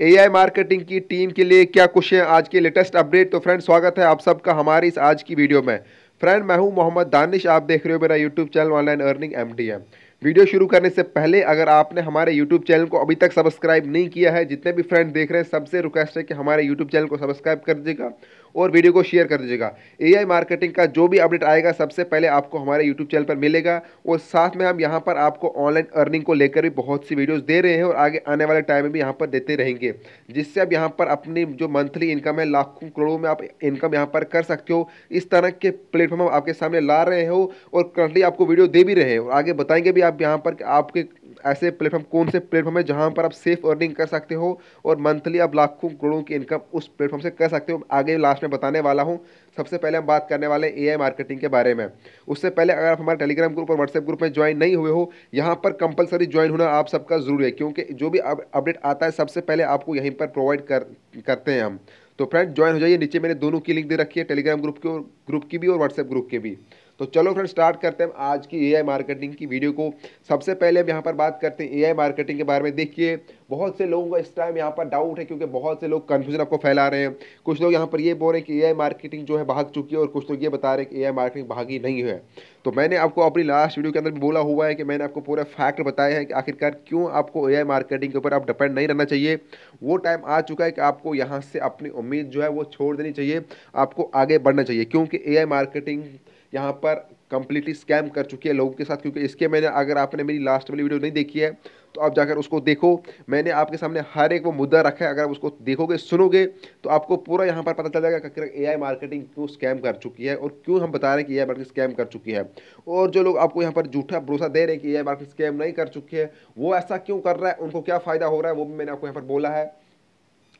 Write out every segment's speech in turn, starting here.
AI marketing की team के लिए क्या कुछ है? आज के लेटेस्ट अपडेट तो फ्रेंड स्वागत है आप सबका हमारी इस आज की वीडियो में। फ्रेंड मैं हूँ मोहम्मद दानिश। आप देख रहे हो मेरा YouTube channel online earning MDM video शुरू करने से पहले, अगर आपने हमारे यूट्यूब चैनल को अभी तक सब्सक्राइब नहीं किया है, जितने भी फ्रेंड देख रहे हैं, सबसे रिक्वेस्ट है कि हमारे यूट्यूब चैनल को सब्सक्राइब कर दीजिएगा। और वीडियो को शेयर कर दीजिएगा। एआई मार्केटिंग का जो भी अपडेट आएगा, सबसे पहले आपको हमारे यूट्यूब चैनल पर मिलेगा और साथ में हम यहाँ पर आपको ऑनलाइन अर्निंग को लेकर भी बहुत सी वीडियोज़ दे रहे हैं और आगे आने वाले टाइम में भी यहाँ पर देते रहेंगे। जिससे अब यहाँ पर अपनी जो मंथली इनकम है, लाखों करोड़ों में आप इनकम यहाँ पर कर सकते हो। इस तरह के प्लेटफॉर्म हम आपके सामने ला रहे हो और करंटली आपको वीडियो दे भी रहे हैं। और आगे बताएँगे भी आप यहाँ पर आपके ऐसे प्लेटफॉर्म कौन से प्लेटफॉर्म है जहाँ पर आप सेफ़ अर्निंग कर सकते हो और मंथली आप लाखों करोड़ों की इनकम उस प्लेटफॉर्म से कर सकते हो। आगे लास्ट में बताने वाला हूँ। सबसे पहले हम बात करने वाले ए मार्केटिंग के बारे में। उससे पहले अगर आप हमारे टेलीग्राम ग्रुप और व्हाट्सएप ग्रुप में ज्वाइन नहीं हुए हो, यहाँ पर कंपलसरी ज्वाइन होना आप सबका ज़रूरी है, क्योंकि जो भी अपडेट आता है, सबसे पहले आपको यहीं पर प्रोवाइड कर, करते हैं हम। तो फ्रेंड ज्वाइन हो जाइए। नीचे मैंने दोनों की लिंक दे रखी है टेलीग्राम ग्रुप की और ग्रुप की भी और व्हाट्सएप ग्रुप की भी। तो चलो फ्रेंड स्टार्ट करते हैं आज की एआई मार्केटिंग की वीडियो को। सबसे पहले हम यहाँ पर बात करते हैं एआई मार्केटिंग के बारे में। देखिए, बहुत से लोगों का इस टाइम यहाँ पर डाउट है क्योंकि बहुत से लोग कन्फ्यूज़न आपको फैला रहे हैं। कुछ लोग यहाँ पर ये बोल रहे हैं कि एआई मार्केटिंग जो है भाग चुकी है और कुछ लोग ये बता रहे हैं कि एआई मार्केटिंग भागी नहीं है। तो मैंने आपको अपनी लास्ट वीडियो के अंदर भी बोला हुआ है कि मैंने आपको पूरा फैक्ट बताया है कि आखिरकार क्यों आपको एआई मार्केटिंग के ऊपर आप डिपेंड नहीं रहना चाहिए। वो टाइम आ चुका है कि आपको यहाँ से अपनी उम्मीद जो है वो छोड़ देनी चाहिए। आपको आगे बढ़ना चाहिए, क्योंकि एआई मार्केटिंग यहाँ पर कंप्लीटली स्कैम कर चुकी है लोगों के साथ, क्योंकि इसके मैंने, अगर आपने मेरी लास्ट वाली वीडियो नहीं देखी है तो आप जाकर उसको देखो। मैंने आपके सामने हर एक वो मुद्दा रखा है, अगर आप उसको देखोगे, सुनोगे तो आपको पूरा यहाँ पर पता चल जाएगा कि ए आई मार्केटिंग क्यों स्कैम कर चुकी है और क्यों हम बता रहे हैं कि ए आई मार्केटिंग स्कैम कर चुकी है। और जो लोग आपको यहाँ पर झूठा भरोसा दे रहे हैं कि ए आई मार्केटिंग स्कैम नहीं कर चुकी है, वो ऐसा क्यों कर रहा है, उनको क्या फ़ायदा हो रहा है, वो भी मैंने आपको यहाँ पर बोला है।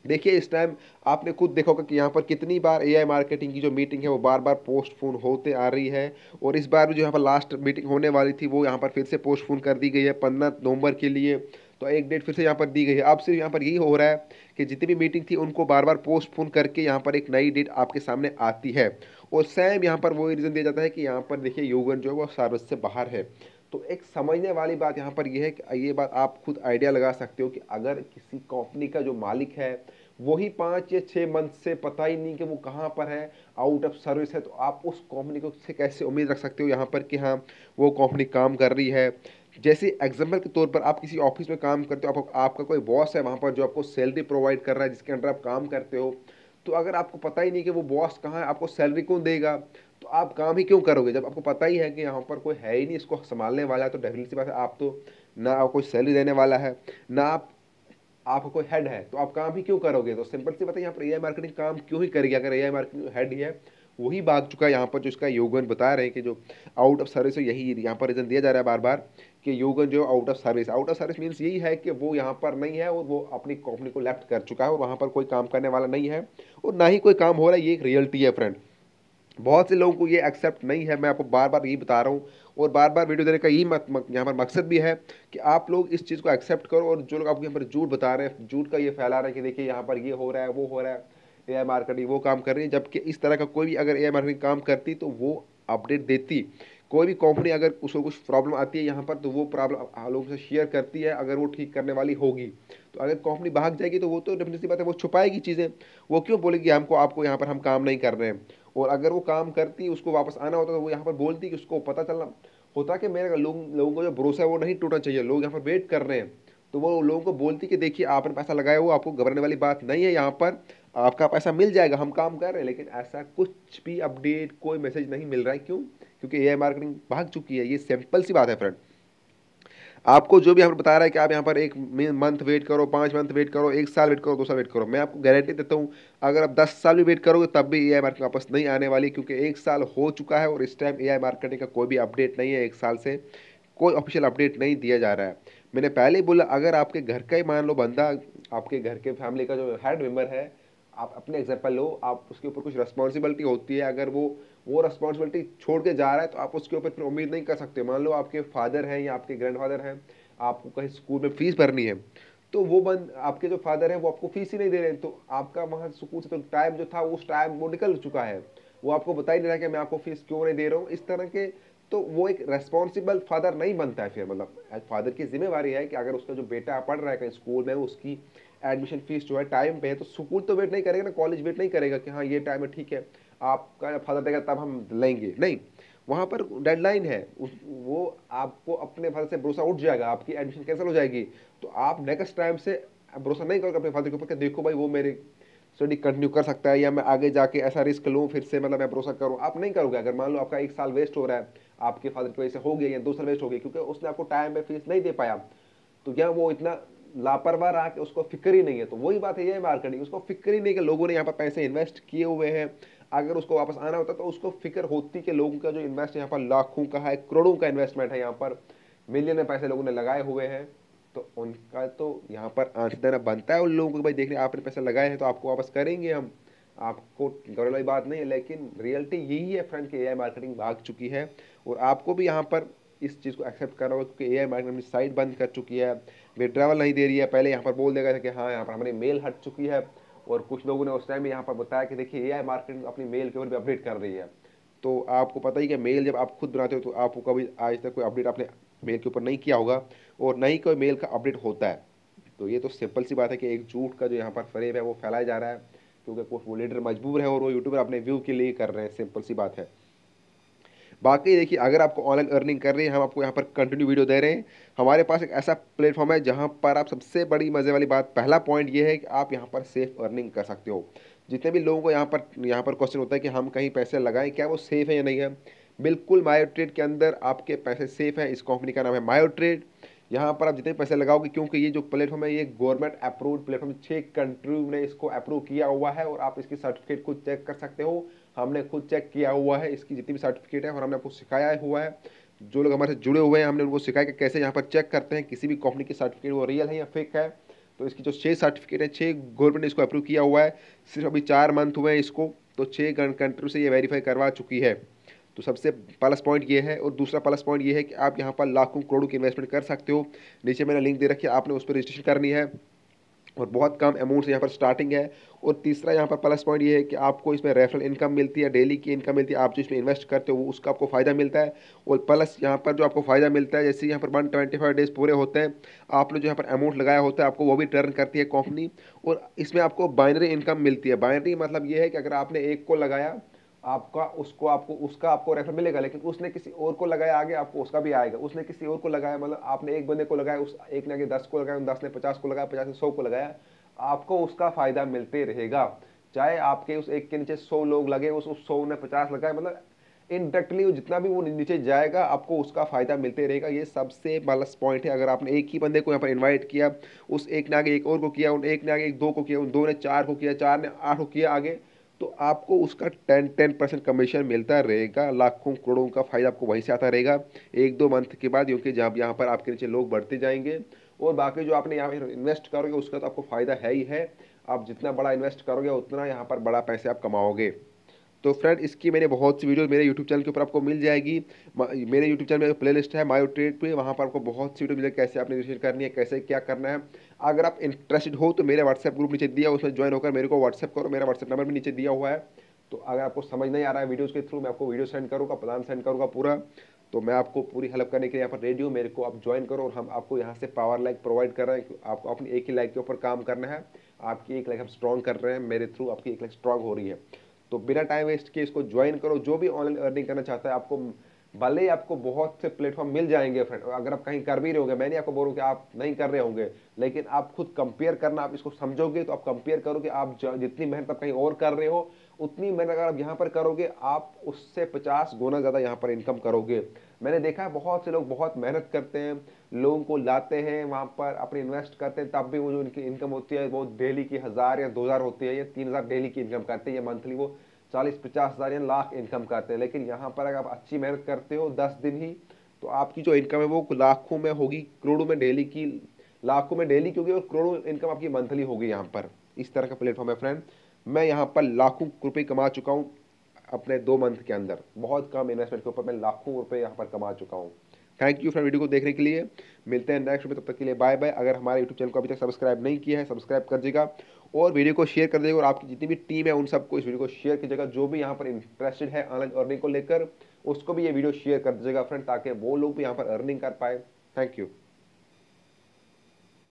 देखिए, इस टाइम आपने खुद देखा होगा कि यहाँ पर कितनी बार एआई मार्केटिंग की जो मीटिंग है, वो बार बार पोस्टपोन होते आ रही है और इस बार भी जो यहाँ पर लास्ट मीटिंग होने वाली थी, वो यहाँ पर फिर से पोस्टपोन कर दी गई है पंद्रह नवंबर के लिए। तो एक डेट फिर से यहाँ पर दी गई है। अब सिर्फ़ यहाँ पर यही हो रहा है कि जितनी भी मीटिंग थी, उनको बार बार पोस्टपोन करके यहाँ पर एक नई डेट आपके सामने आती है। और सेम यहाँ पर वही रीज़न दिया जाता है कि यहाँ पर देखिए, योगन जो है, वो सर्विस से बाहर है। तो एक समझने वाली बात यहाँ पर यह है कि ये बात आप खुद आइडिया लगा सकते हो कि अगर किसी कंपनी का जो मालिक है वही पाँच या छः मंथ से पता ही नहीं कि वो कहाँ पर है आउट ऑफ़ सर्विस है तो आप उस कंपनी को से कैसे उम्मीद रख सकते हो यहाँ पर कि हाँ वो कंपनी काम कर रही है। जैसे एग्ज़ाम्पल के तौर पर आप किसी ऑफ़िस में काम करते हो आप, आपका कोई बॉस है वहाँ पर जो आपको सैलरी प्रोवाइड कर रहा है जिसके अंडर आप काम करते हो तो अगर आपको पता ही नहीं कि वो बॉस कहाँ है, आपको सैलरी कौन देगा तो आप काम ही क्यों करोगे? जब आपको पता ही है कि यहाँ पर कोई है ही नहीं, इसको संभालने वाला है तो डेफिनेटली बात है, आप तो ना कोई सैलरी देने वाला है, ना आप आपका कोई हेड है तो आप काम ही क्यों करोगे? तो सिंपल सी बात है, यहाँ पर ए मार्केटिंग काम क्यों ही करेगी? अगर ए मार्केटिंग हेड ही है, वही भाग चुका है यहाँ पर जो इसका योगन बता रहे हैं कि जो आउट ऑफ़ सर्विस यही यहाँ पर रीज़न दिया जा रहा है बार बार कि योगन जो out of service out of service means यही है कि वो यहाँ पर नहीं है और वो अपनी कंपनी को लेफ़्ट कर चुका है और वहाँ पर कोई काम करने वाला नहीं है और ना ही कोई काम हो रहा है, ये एक रियलिटी है फ्रेंड बहुत से लोगों को ये एक्सेप्ट नहीं है, मैं आपको बार बार यही बता रहा हूँ और बार बार वीडियो देने का यही यहाँ पर मकसद भी है कि आप लोग इस चीज़ को एक्सेप्ट करो और जो लोग आपको यहाँ पर झूठ बता रहे हैं, झूठ का ये फैला रहे हैं कि देखिए यहाँ पर ये हो रहा है, वो हो रहा है ए आई मार्केटिंग वो काम कर रही है, जबकि इस तरह का कोई भी अगर ए आई मार्केटिंग काम करती तो वो अपडेट देती। कोई भी कंपनी अगर उसको कुछ प्रॉब्लम आती है यहाँ पर तो वो प्रॉब्लम लोगों से शेयर करती है, अगर वो ठीक करने वाली होगी। तो अगर कंपनी भाग जाएगी तो वो तो डेफिनेटली बात है, वो छुपाएगी चीज़ें। वो क्यों बोलेगी हमको, आपको यहाँ पर हम काम नहीं कर रहे हैं? और अगर वो काम करती, उसको वापस आना होता तो वो यहाँ पर बोलती कि उसको पता चलना। होता कि मेरे लोग, लोगों को जो भरोसा है, वो नहीं टूटना चाहिए। लोग यहाँ पर वेट कर रहे हैं। तो वो लोगों को बोलती कि देखिए, आपने पैसा लगाया हुआ, आपको घबराने वाली बात नहीं है यहाँ पर। आपका पैसा मिल जाएगा, हम काम कर रहे हैं, लेकिन ऐसा कुछ भी अपडेट कोई मैसेज नहीं मिल रहा है। क्यों? क्योंकि एआई मार्केटिंग भाग चुकी है, ये सिंपल सी बात है फ्रेंड आपको जो भी यहाँ पर बता रहा है कि आप यहाँ पर एक मंथ वेट करो, पाँच मंथ वेट करो, एक साल वेट करो, दो साल वेट करो, मैं आपको गारंटी देता हूँ, अगर आप दस साल भी वेट करोगे, तब भी ए आई मार्केटिंग वापस नहीं आने वाली, क्योंकि एक साल हो चुका है और इस टाइम ए आई मार्केटिंग का कोई भी अपडेट नहीं है, एक साल से कोई ऑफिशियल अपडेट नहीं दिया जा रहा है। मैंने पहले ही बोला, अगर आपके घर का ही मान लो बंदा, आपके घर के फैमिली का जो हेड मेंबर है, आप अपने एग्ज़ाम्पल लो, आप उसके ऊपर कुछ रिस्पॉन्सिबिलिटी होती है, अगर वो वो रिस्पॉन्सिबिलिटी छोड़ के जा रहा है तो आप उसके ऊपर फिर उम्मीद नहीं कर सकते। मान लो आपके फादर हैं या आपके ग्रैंड फादर हैं, आपको कहीं स्कूल में फ़ीस भरनी है तो वो बंद, आपके जो फादर है वो आपको फ़ीस ही नहीं दे रहे हैं। तो आपका वहाँ स्कूल से तो टाइम जो था, उस टाइम वो निकल चुका है। वो आपको बता ही नहीं रहा कि मैं आपको फ़ीस क्यों नहीं दे रहा हूँ, इस तरह के तो वो एक रेस्पॉन्सिबल फादर नहीं बनता है फिर मतलब फादर की जिम्मेवारी है कि अगर उसका जो बेटा पढ़ रहा है कहीं स्कूल में, उसकी एडमिशन फ़ीस जो है टाइम पे है तो स्कूल तो वेट नहीं करेगा, ना कॉलेज वेट नहीं करेगा कि हाँ ये टाइम है, ठीक है। आपका फादर देगा तब हम लेंगे। नहीं, वहाँ पर डेडलाइन है। उस, वो आपको अपने फादर से भरोसा उठ जाएगा। आपकी एडमिशन कैंसिल हो जाएगी। तो आप नेक्स्ट टाइम से भरोसा नहीं करोगे अपने फादर के ऊपर कि देखो भाई, वो मेरे स्टडी कंटिन्यू कर सकता है या मैं आगे जाके ऐसा रिस्क लूँ, फिर से मतलब मैं भरोसा करूँ। आप नहीं करोगे। अगर मान लो आपका एक साल वेस्ट हो रहा है, आपके फादर की वजह से हो गया या दो साल वेस्ट हो गया, क्योंकि उसने आपको टाइम पे फ़ीस नहीं दे पाया तो क्या वो इतना लापरवाह रहा कि उसको फ़िक्र ही नहीं है? तो वही बात है, ये मार्केटिंग उसको फ़िक्र ही नहीं कि लोगों ने यहाँ पर पैसे इन्वेस्ट किए हुए हैं अगर उसको वापस आना होता तो उसको फ़िक्र होती कि लोगों का जो इन्वेस्ट यहाँ पर लाखों का है, करोड़ों का इन्वेस्टमेंट है यहाँ पर। मिलियन पैसे लोगों ने लगाए हुए हैं तो उनका तो यहाँ पर आंसर देना बनता है उन लोगों को भाई देखने आपने पैसे लगाए हैं तो आपको वापस करेंगे हम। आपको गौरव वाली बात नहीं है, लेकिन रियलिटी यही है फ्रेंड कि ए मार्केटिंग भाग चुकी है और आपको भी यहाँ पर इस चीज़ को एक्सेप्ट करना होगा क्योंकि ए मार्केटिंग अपनी साइट बंद कर चुकी है। विड्रावल नहीं दे रही है, पहले यहाँ पर बोल देगा कि हाँ यहाँ पर हमारी मेल हट चुकी है। और कुछ लोगों ने उस टाइम भी यहाँ पर बताया कि देखिए ए आई मार्केटिंग अपनी मेल के ऊपर भी अपडेट कर रही है। तो आपको पता ही कि मेल जब आप खुद बनाते हो तो आपको कभी आज तक कोई अपडेट आपने मेल के ऊपर नहीं किया होगा और नहीं कोई मेल का अपडेट होता है। तो ये तो सिंपल सी बात है कि एक झूठ का जो यहाँ पर फरेब है, वो फैलाया जा रहा है, क्योंकि वो लीडर मजबूर हैं और वो यूट्यूबर अपने व्यू के लिए कर रहे हैं। सिंपल सी बात है। बाकी देखिए, अगर आपको ऑनलाइन अर्निंग कर रही है, हम आपको यहाँ पर कंटिन्यू वीडियो दे रहे हैं। हमारे पास एक ऐसा प्लेटफॉर्म है जहाँ पर आप सबसे बड़ी मज़े वाली बात, पहला पॉइंट ये है कि आप यहाँ पर सेफ़ अर्निंग कर सकते हो। जितने भी लोगों को यहाँ पर यहाँ पर क्वेश्चन होता है कि हम कहीं पैसे लगाएँ, क्या वो सेफ़ है या नहीं है? बिल्कुल मायो ट्रेड के अंदर आपके पैसे सेफ़ हैं, इस कंपनी का नाम है मायो ट्रेड यहाँ पर आप जितने पैसे लगाओगे, क्योंकि ये जो प्लेटफॉर्म है, ये गवर्नमेंट अप्रूव्ड प्लेटफॉर्म छः कंट्री ने इसको अप्रूव किया हुआ है और आप इसकी सर्टिफिकेट को चेक कर सकते हो। हमने खुद चेक किया हुआ है, इसकी जितनी भी सर्टिफिकेट है और हमने आपको सिखाया हुआ है। जो लोग हमारे जुड़े हुए हैं, हमने उनको सिखाया कि कैसे यहाँ पर चेक करते हैं, किसी भी कंपनी की सर्टिफिकेट वो रियल है या फेक है। तो इसकी जो छः सर्टिफिकेट है छः गवर्नमेंट ने इसको अप्रूव किया हुआ है। सिर्फ़ अभी चार मंथ हुए हैं इसको तो छः कंट्री से ये वेरीफाई करवा चुकी है। तो सबसे प्लस पॉइंट ये है और दूसरा प्लस पॉइंट ये है कि आप यहाँ पर लाखों करोड़ों की इन्वेस्टमेंट कर सकते हो। नीचे मैंने लिंक दे रखी है, आपने उस पर रजिस्ट्रेशन करनी है। और बहुत कम अमाउंट से यहाँ पर स्टार्टिंग है। और तीसरा यहाँ पर प्लस पॉइंट ये है कि आपको इसमें रेफरल इनकम मिलती है डेली की इनकम मिलती है। आप जो इसमें इन्वेस्ट करते हो, उसका आपको फ़ायदा मिलता है। और प्लस यहाँ पर जो आपको फ़ायदा मिलता है, जैसे यहाँ पर वन ट्वेंटी फाइव डेज़ पूरे होते हैं आपने जो यहाँ पर अमाउंट लगाया होता है, आपको वो भी टर्न करती है कंपनी और इसमें आपको बाइनरी इनकम मिलती है। बाइनरी मतलब ये है कि अगर आपने एक को लगाया आपका, उसको आपको, उसका आपको रेफर मिलेगा, लेकिन उसने किसी और को लगाया आगे, आपको उसका भी आएगा। उसने किसी और को लगाया मतलब आपने एक बंदे को लगाया, उस एक ने आगे दस को लगाया, दस ने पचास को लगाया, पचास ने सौ को लगाया, आपको उसका फ़ायदा मिलते रहेगा। चाहे आपके उस एक के नीचे सौ लोग लगे, उस उस सौ ने पचास लगाए मतलब इनडायरेक्टली जितना भी वो नीचे जाएगा, आपको उसका फ़ायदा मिलते रहेगा। ये सबसे प्लस पॉइंट है। अगर आपने एक ही बंदे को यहाँ पर इनवाइट किया, उस एक ने आगे एक और को किया, उन एक ने आगे एक दो को किया, उन दो ने चार को किया, चार ने आठ को किया आगे तो आपको उसका टेन टेन परसेंट कमीशन मिलता रहेगा, लाखों करोड़ों का फ़ायदा आपको वहीं से आता रहेगा। एक दो मंथ के बाद, क्योंकि जहाँ यहाँ पर आपके नीचे लोग बढ़ते जाएँगे, और बाकी जो आपने यहाँ पर इन्वेस्ट करोगे, उसका तो आपको फ़ायदा है ही है। आप जितना बड़ा इन्वेस्ट करोगे, उतना यहाँ पर बड़ा पैसे आप कमाओगे। तो फ्रेंड, इसकी मैंने बहुत सी वीडियो मेरे यूट्यूब चैनल के ऊपर आपको मिल जाएगी। मेरे यूट्यूब चैनल में प्ले लिस्ट है मायो ट्रेड पे। वहाँ पर आपको बहुत सी वीडियो मिलेगी, कैसे आपने रजिस्ट्रेशन करनी है, कैसे क्या करना है। अगर आप इंटरेस्टेड हो तो मेरे व्हाट्सएप ग्रुप नीचे दिया, उसमें ज्वाइन होकर मेरे को व्हाट्सएप करो। मेरा व्हाट्सएप नंबर भी नीचे दिया हुआ है। तो अगर आपको समझ नहीं आ रहा है वीडियोज़ के थ्रू मैं आपको वीडियो सेंड करूँगा प्लान सेंड करूँगा पूरा। तो मैं आपको पूरी हेल्प करने के लिए यहाँ पर रेडियो मेरे को आप ज्वाइन करो और हम आपको यहाँ से पावर लाइक प्रोवाइड कर रहे हैं। आपको अपनी एक ही लाइक के ऊपर काम करना है। आपकी एक लाइक हम स्ट्रॉन्ग कर रहे हैं। मेरे थ्रू आपकी एक लाइक स्ट्रॉन्ग हो रही है। तो बिना टाइम वेस्ट किए इसको ज्वाइन करो। जो भी ऑनलाइन अर्निंग करना चाहता है, आपको भले ही आपको बहुत से प्लेटफॉर्म मिल जाएँगे फ्रेंड अगर आप कहीं कर भी रहे होंगे, मैं नहीं आपको बोलूँ कि आप नहीं कर रहे होंगे, लेकिन आप खुद कंपेयर करना, आप इसको समझोगे तो आप कंपेयर करोगे आप जितनी मेहनत आप कहीं और कर रहे हो, उतनी मेहनत अगर आप यहाँ पर करोगे, आप उससे पचास गुना ज़्यादा यहाँ पर इनकम करोगे। मैंने देखा है, बहुत से लोग बहुत मेहनत करते हैं लोगों को लाते हैं, वहाँ पर अपने इन्वेस्ट करते हैं, तब भी वो जो इनकी इनकम होती है, वो डेली की हज़ार या दो हज़ार होती है, या तीन हज़ार डेली की इनकम करते हैं, या मंथली वो चालीस, पचास हज़ार या लाख इनकम करते हैं। लेकिन यहाँ पर अगर आप अच्छी मेहनत करते हो दस दिन ही तो आपकी जो इनकम है वो लाखों में होगी, करोड़ों में डेली की, लाखों में डेली की होगी और करोड़ों इनकम आपकी मंथली होगी यहाँ पर। इस तरह का प्लेटफॉर्म है फ्रेंड मैं यहाँ पर लाखों रुपये कमा चुका हूँ अपने दो मंथ के अंदर। बहुत कम इन्वेस्टमेंट के ऊपर मैं लाखों रुपए यहाँ पर कमा चुका हूँ। थैंक यू फ्रेंड वीडियो को देखने के लिए। मिलते हैं नेक्स्ट वीडियो तब तक के लिए बाय बाय अगर हमारे यूट्यूब चैनल को अभी तक सब्सक्राइब नहीं किया है सब्सक्राइब कर दीजिएगा। और वीडियो को शेयर कर दीजिएगा और आपकी जितनी भी टीम है, उन सबको इस वीडियो को शेयर कीजिएगा। जो भी यहाँ पर इंटरेस्टेड है ऑनलाइन अर्निंग को लेकर, उसको भी ये वीडियो शेयर कर दीजिएगा फ्रेंड ताकि वो लोग भी यहाँ पर अर्निंग कर पाए। Thank you